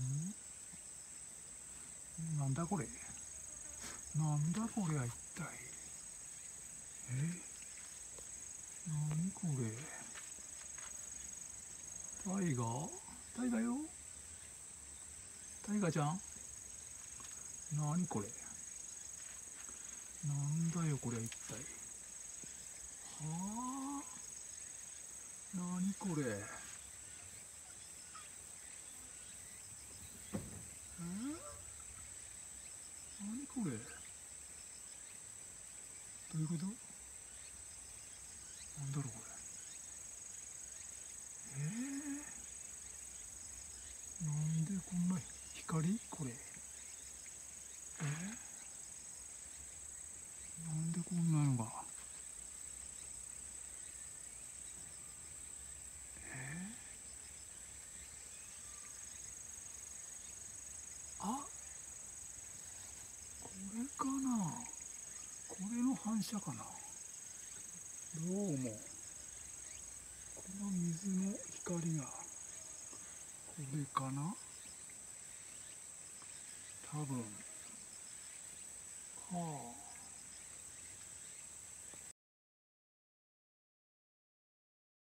ん？なんだこれ？なんだこれは一体？え？何これ？タイガー？タイガーよ。タイガーちゃん？何これ？なんだよこれは一体？はあ？何これ？何これ？どういうこと？なんだろうこれ？えー、なんでこんな光？これ。えー、なんでこんなのがえー、あこれかな。これの反射かな。どうもこの水の光が。これかな。多分。はあ。